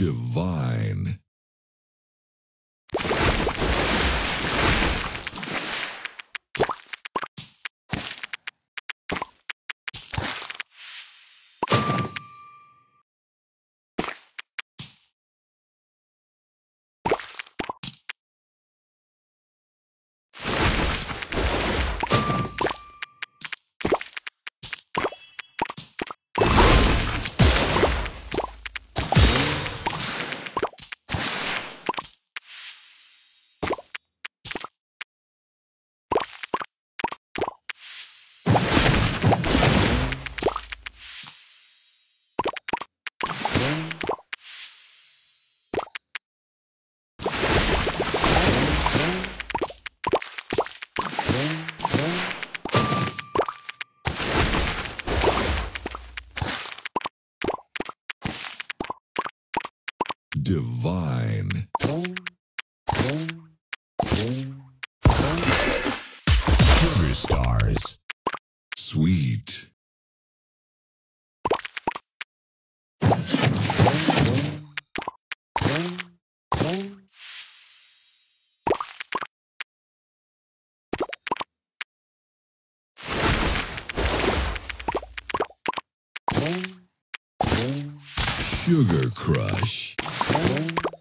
Divine. Divine. Sugar stars. Sweet. Sugar Crush. Thank you.